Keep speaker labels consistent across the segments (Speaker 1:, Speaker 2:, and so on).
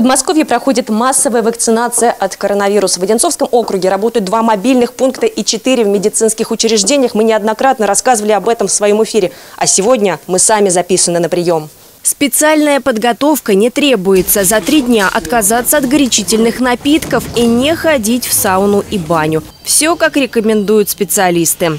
Speaker 1: Подмосковье проходит массовая вакцинация от коронавируса. В Одинцовском округе работают два мобильных пункта и четыре в медицинских учреждениях. Мы неоднократно рассказывали об этом в своем эфире. А сегодня мы сами записаны на прием. Специальная подготовка не требуется. За три дня отказаться от горячительных напитков и не ходить в сауну и баню. Все, как рекомендуют специалисты.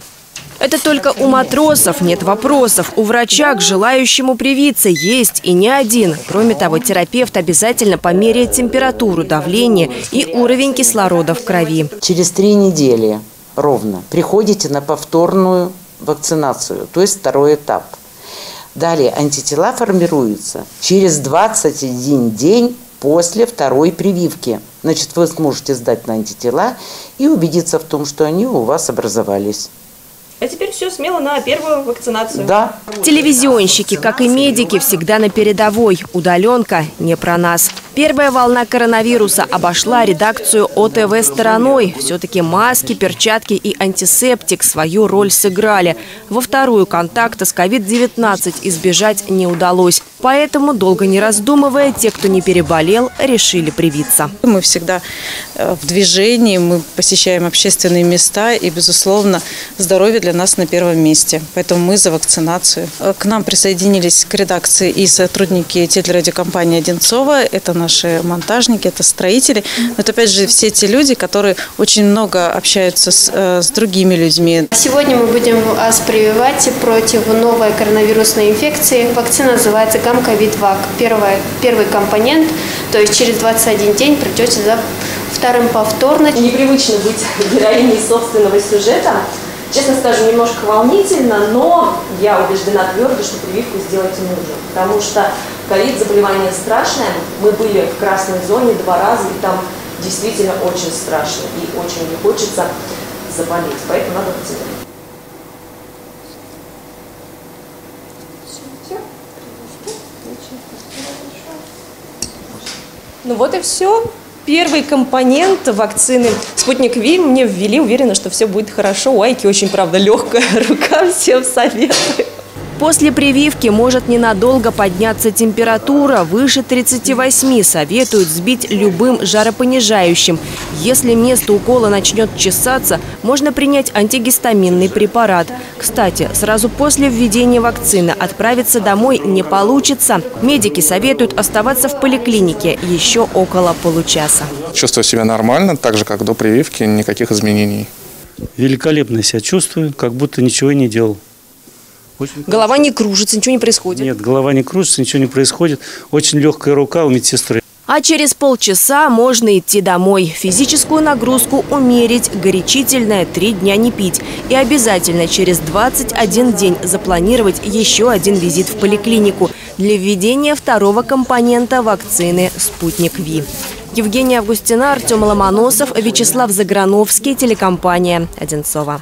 Speaker 1: Это только у матросов нет вопросов. У врача к желающему привиться есть и не один. Кроме того, терапевт обязательно померяет температуру, давление и уровень кислорода в крови.
Speaker 2: Через три недели ровно приходите на повторную вакцинацию, то есть второй этап. Далее антитела формируются через 21 день после второй прививки. Значит, вы сможете сдать на антитела и убедиться в том, что они у вас образовались.
Speaker 1: А теперь все смело на первую вакцинацию.
Speaker 2: Да.
Speaker 1: Телевизионщики, как и медики, всегда на передовой. Удаленка не про нас. Первая волна коронавируса обошла редакцию ОТВ стороной. Все-таки маски, перчатки и антисептик свою роль сыграли. Во вторую контакта с COVID-19 избежать не удалось. Поэтому, долго не раздумывая, те, кто не переболел, решили привиться.
Speaker 3: Мы всегда э, в движении, мы посещаем общественные места и, безусловно, здоровье для нас на первом месте. Поэтому мы за вакцинацию. Э, к нам присоединились к редакции и сотрудники телерадиокомпании «Одинцова». Это наши монтажники, это строители. Но это, опять же, все те люди, которые очень много общаются с, э, с другими людьми.
Speaker 4: Сегодня мы будем вас прививать против новой коронавирусной инфекции. Вакцина называется гамковид-вак. Первый, первый компонент, то есть через 21 день придете за вторым повторно.
Speaker 1: Непривычно быть героиней собственного сюжета. Честно скажу, немножко волнительно, но я убеждена твердо, что прививку сделать нужно. Потому что ковид заболевание страшное. Мы были в красной зоне два раза, и там действительно очень страшно. И очень не хочется заболеть. Поэтому надо вакцинировать. Ну вот и все. Первый компонент вакцины «Спутник Ви» мне ввели. Уверена, что все будет хорошо. У Айки очень, правда, легкая рука. Всем советую. После прививки может ненадолго подняться температура выше 38. Советуют сбить любым жаропонижающим. Если место укола начнет чесаться, можно принять антигистаминный препарат. Кстати, сразу после введения вакцины отправиться домой не получится. Медики советуют оставаться в поликлинике еще около получаса.
Speaker 5: Чувствую себя нормально, так же, как до прививки, никаких изменений.
Speaker 6: Великолепно себя чувствую, как будто ничего не делал.
Speaker 1: Очень голова не кружится, ничего не происходит?
Speaker 6: Нет, голова не кружится, ничего не происходит. Очень легкая рука у медсестры.
Speaker 1: А через полчаса можно идти домой. Физическую нагрузку умерить, горячительное три дня не пить. И обязательно через 21 день запланировать еще один визит в поликлинику для введения второго компонента вакцины «Спутник Ви». Евгения Августина, Артем Ломоносов, Вячеслав Заграновский, телекомпания «Одинцова».